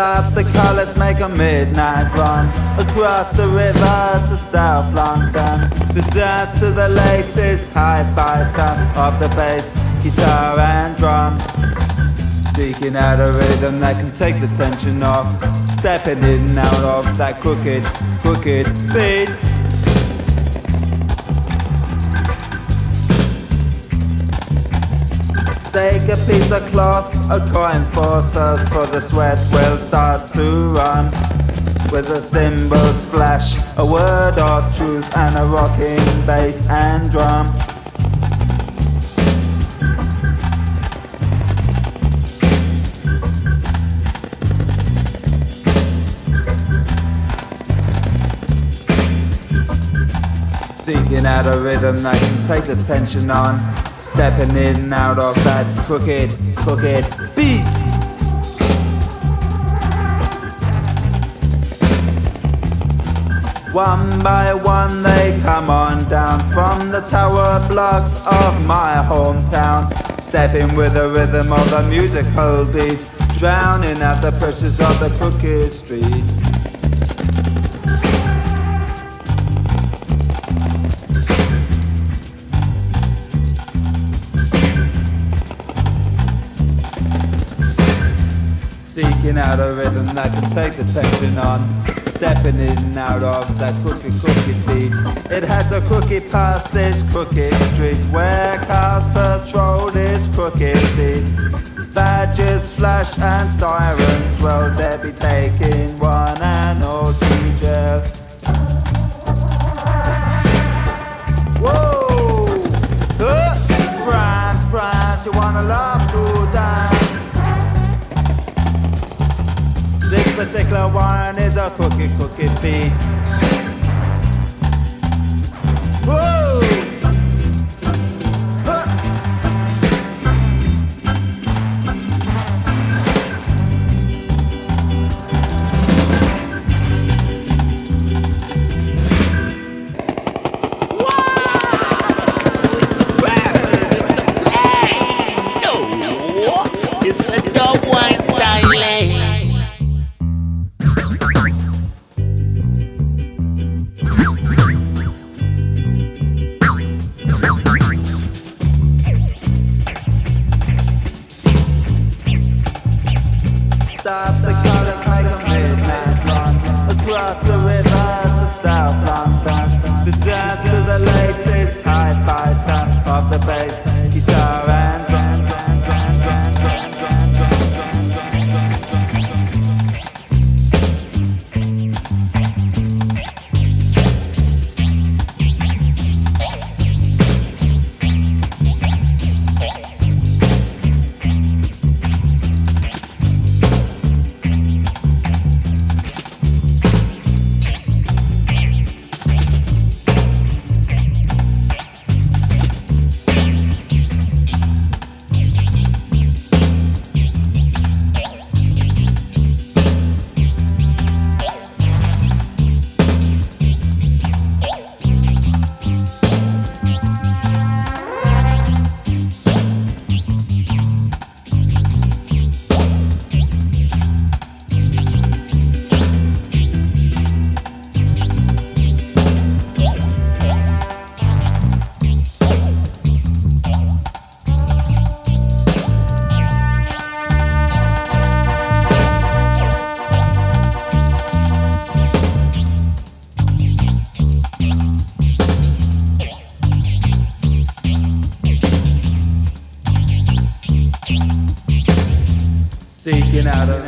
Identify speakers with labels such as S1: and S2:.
S1: Stop the let's make a midnight run Across the river to South London. To dance to the latest hi-fi sound Of the bass, guitar and drum. Seeking out a rhythm that can take the tension off. Stepping in and out of that crooked, crooked beat a piece of cloth, a coin for thirst For the sweat will start to run. With a cymbal splash, a word of truth And a rocking bass and drum. Seeking out a rhythm that can take the tension on Stepping in and out of that crooked, crooked beat. One by one they come on down from the tower blocks of my hometown. Stepping with the rhythm of the musical beat, drowning out the pressures of the crooked street. Out a rhythm that can take the tension on. Stepping in and out of that crooked, crooked beat. It has a crooked past this crooked street Where cars patrol this crooked beat. Badges flash and sirens Well, they be taking one and all to jail Whoa! Uh, France, France, you wanna love particular one is a cookie cookie beat. Taken out
S2: of.